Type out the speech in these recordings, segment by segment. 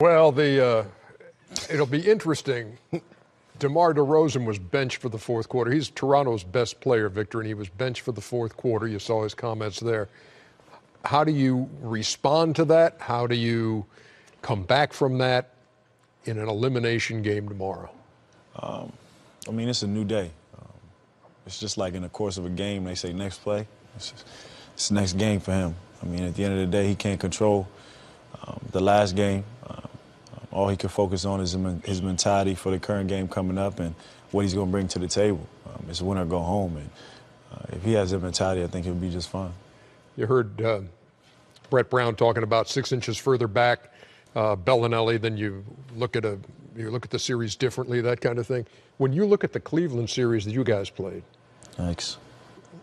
Well, the uh, it'll be interesting. DeMar DeRozan was benched for the fourth quarter. He's Toronto's best player, Victor, and he was benched for the fourth quarter. You saw his comments there. How do you respond to that? How do you come back from that in an elimination game tomorrow? Um, I mean, it's a new day. Um, it's just like in the course of a game, they say next play. It's, just, it's next game for him. I mean, at the end of the day, he can't control um, the last game. All he can focus on is his mentality for the current game coming up and what he's going to bring to the table. Um, it's win or go home. And uh, if he has that mentality, I think he'll be just fine. You heard uh, Brett Brown talking about six inches further back, uh, Belinelli. Then you look at a you look at the series differently, that kind of thing. When you look at the Cleveland series that you guys played, thanks.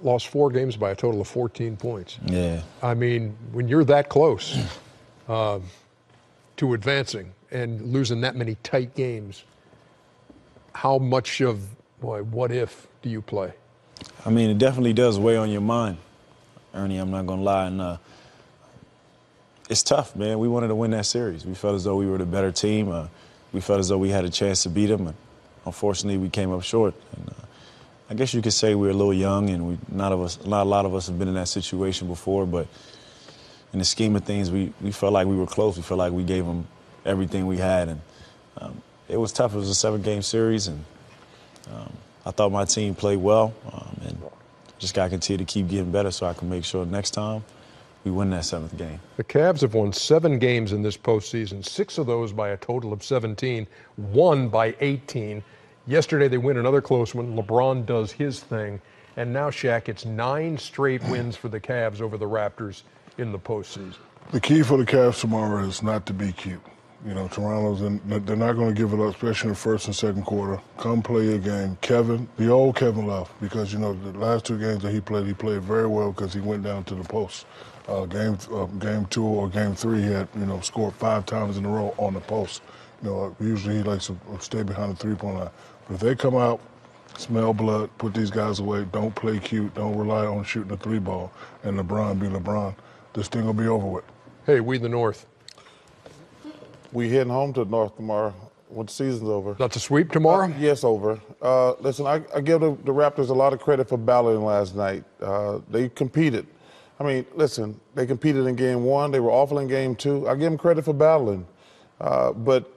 Lost four games by a total of 14 points. Yeah. I mean, when you're that close uh, to advancing and losing that many tight games, how much of boy, what if do you play? I mean, it definitely does weigh on your mind, Ernie. I'm not gonna lie, and uh, it's tough, man. We wanted to win that series. We felt as though we were the better team. Uh, we felt as though we had a chance to beat them, and unfortunately, we came up short. And, uh, I guess you could say we're a little young, and we not of us, not a lot of us have been in that situation before. But in the scheme of things, we we felt like we were close. We felt like we gave them everything we had, and um, it was tough. It was a seven-game series, and um, I thought my team played well, um, and just got to continue to keep getting better so I can make sure next time we win that seventh game. The Cavs have won seven games in this postseason, six of those by a total of 17, one by 18. Yesterday they win another close one. LeBron does his thing. And now, Shaq, it's nine straight wins for the Cavs over the Raptors in the postseason. The key for the Cavs tomorrow is not to be cute. You know, Toronto's in, they're not going to give it up, especially in the first and second quarter. Come play your game. Kevin, the old Kevin Love, because, you know, the last two games that he played, he played very well because he went down to the post. Uh, game uh, game two or game three, he had, you know, scored five times in a row on the post. You know, usually he likes to stay behind the three-point line. But if they come out, smell blood, put these guys away, don't play cute, don't rely on shooting the three ball, and LeBron be LeBron, this thing will be over with. Hey, we the North. We heading home to North tomorrow when the season's over. That's a sweep tomorrow? Uh, yes, over. Uh, listen, I, I give the, the, Raptors a lot of credit for battling last night. Uh, they competed. I mean, listen, they competed in game one. They were awful in game two. I give them credit for battling. Uh, but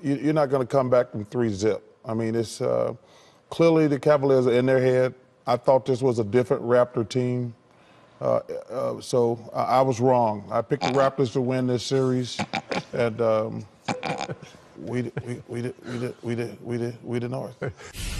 you, are not going to come back from three zip. I mean, it's uh, clearly the Cavaliers are in their head. I thought this was a different Raptor team. Uh, uh, so I, I, was wrong. I picked the uh-uh. Raptors to win this series, and um, we, we, we, did, we, did, we, did, we, did, we the North.